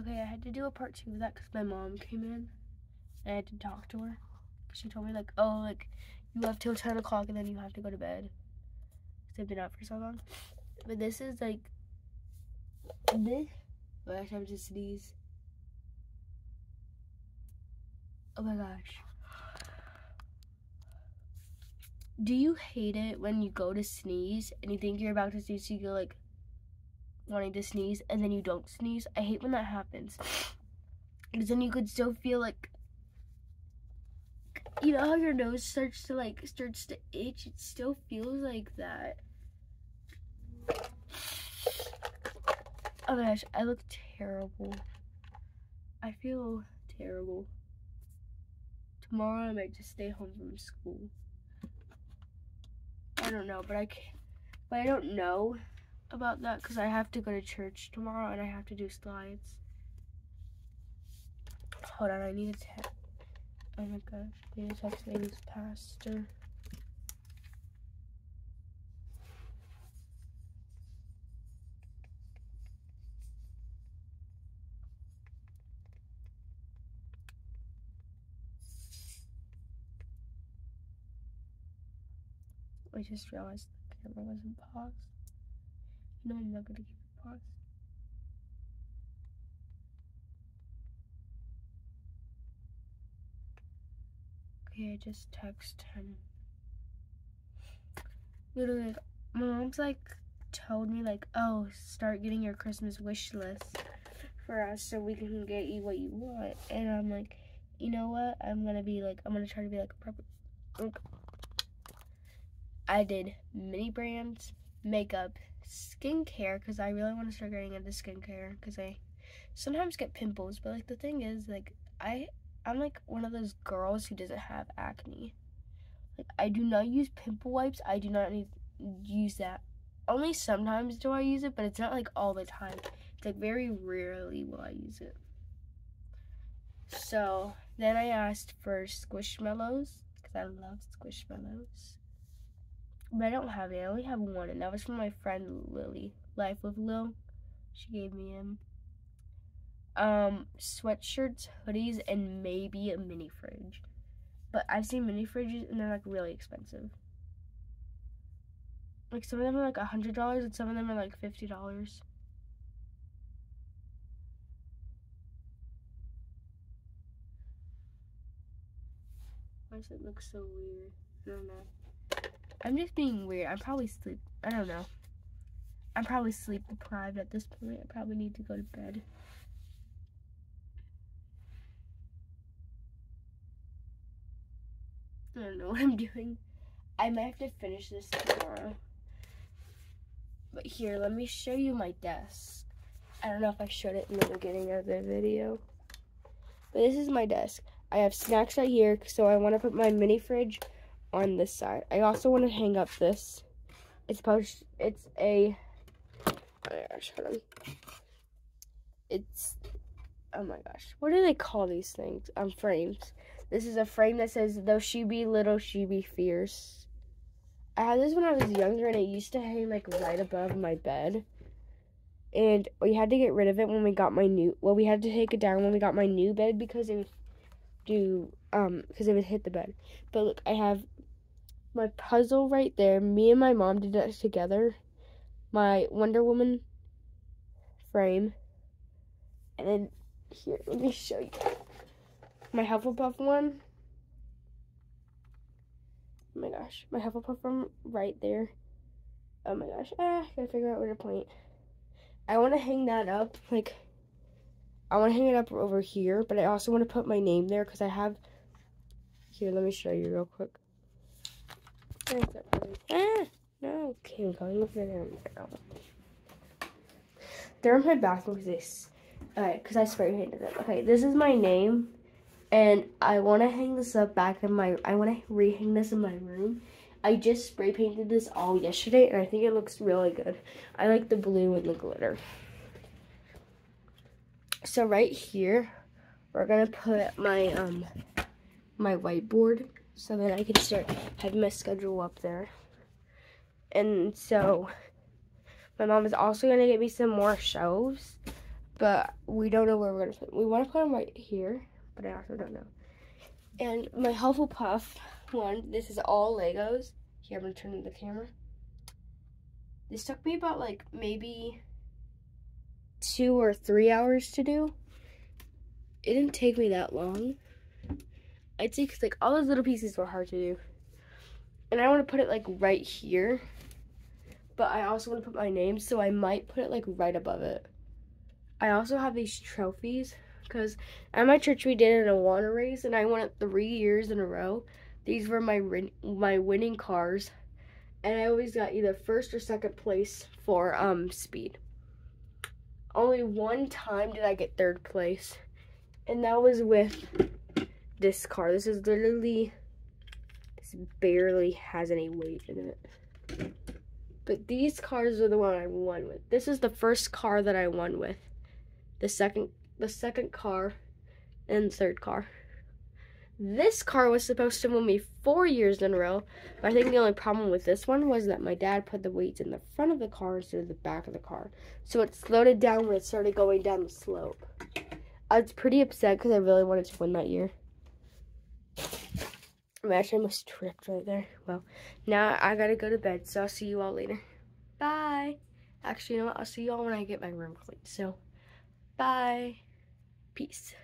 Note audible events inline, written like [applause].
okay, I had to do a part two of that because my mom came in and I had to talk to her. She told me like, oh, like you have till ten o'clock and then you have to go to bed. Cause I've been out for so long. But this is like this. I have to sneeze. Oh my gosh. Do you hate it when you go to sneeze and you think you're about to sneeze, so you go like wanting to sneeze and then you don't sneeze? I hate when that happens. [sniffs] Because then you could still feel like you know how your nose starts to like starts to itch? It still feels like that. [sniffs] Oh my gosh, I look terrible. I feel terrible. Tomorrow I might just stay home from school. I don't know, but I can but I don't know about that because I have to go to church tomorrow and I have to do slides. Hold on, I need to text. Oh my gosh, I need to text Amy's pastor. I just realized the camera wasn't paused. No, I'm not gonna keep it paused. Okay, I just text him. Literally, like, my mom's like told me like, oh, start getting your Christmas wish list for us so we can get you what you want. And I'm like, you know what? I'm gonna be like, I'm gonna try to be like a proper. I did mini brands, makeup, skincare because I really want to start getting into skincare because I sometimes get pimples. But like the thing is, like I I'm like one of those girls who doesn't have acne. Like I do not use pimple wipes. I do not need use that. Only sometimes do I use it, but it's not like all the time. It's like very rarely will I use it. So then I asked for squishmallows because I love squishmallows. But I don't have it. I only have one, and that was from my friend Lily. Life with Lil. She gave me him. Um, sweatshirts, hoodies, and maybe a mini fridge. But I've seen mini fridges, and they're like really expensive. Like some of them are like a hundred dollars, and some of them are like fifty dollars. Why does it look so weird? I'm just being weird. I'm probably sleep. I don't know. I'm probably sleep deprived at this point. I probably need to go to bed. I don't know [laughs] what I'm doing. I might have to finish this tomorrow. But here, let me show you my desk. I don't know if I showed it in the beginning of the video. But this is my desk. I have snacks right here, so I want to put my mini fridge on this side. I also want to hang up this. It's post. It's a. Oh my gosh, hold on. It's. Oh my gosh, what do they call these things? Um, frames. This is a frame that says, "Though she be little, she be fierce." I had this when I was younger, and it used to hang like right above my bed. And we had to get rid of it when we got my new. Well, we had to take it down when we got my new bed because it would do um because it would hit the bed. But look, I have my puzzle right there. Me and my mom did that together. My Wonder Woman frame. And then here, let me show you. My Hufflepuff one. Oh my gosh, my Hufflepuff one right there. Oh my gosh, ah, gotta figure out where to point. I want to hang that up, like, I want to hang it up over here, but I also want to put my name there because I have, here, let me show you real quick. Ah, no, okay, I'm going over there now. They're in my bathroom because this, alright, because I spray painted them. Okay, this is my name, and I want to hang this up back in my, I want to rehang this in my room. I just spray painted this all yesterday, and I think it looks really good. I like the blue and the glitter. So right here, we're gonna put my um my whiteboard so that I can start having my schedule up there. And so my mom is also going to get me some more shelves. but we don't know where we're gonna put. Them. We want to put them right here, but I also don't know. And my Hufflepuff one. This is all Legos. Here, I'm gonna turn the camera. This took me about like maybe two or three hours to do. It didn't take me that long. I'd say cause like all those little pieces were hard to do. And I want to put it like right here. But I also want to put my name, so I might put it like right above it. I also have these trophies because at my church we did an Awana race and I won it three years in a row. These were my my winning cars, and I always got either first or second place for um speed. Only one time did I get third place, and that was with this car. This is literally this barely has any weight in it. But these cars are the one I won with. This is the first car that I won with. The second the second car and third car. This car was supposed to win me four years in a row, but I think the only problem with this one was that my dad put the weights in the front of the car instead of the back of the car. So it slowed it down when it started going down the slope. I was pretty upset because I really wanted to win that year. I actually almost tripped right there. Well, now I gotta go to bed, so I'll see you all later. Bye. Actually, you know what? I'll see you all when I get my room cleaned. So, bye. Peace.